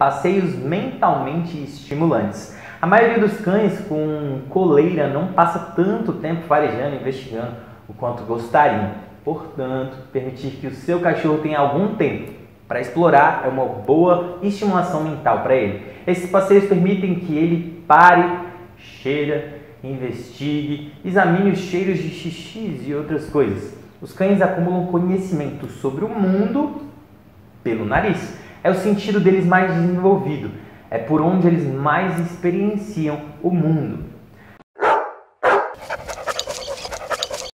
passeios mentalmente estimulantes. A maioria dos cães com coleira não passa tanto tempo farejando, investigando o quanto gostariam. Portanto, permitir que o seu cachorro tenha algum tempo para explorar é uma boa estimulação mental para ele. Esses passeios permitem que ele pare, cheira, investigue, examine os cheiros de xixis e outras coisas. Os cães acumulam conhecimento sobre o mundo pelo nariz. É o sentido deles mais desenvolvido. É por onde eles mais experienciam o mundo.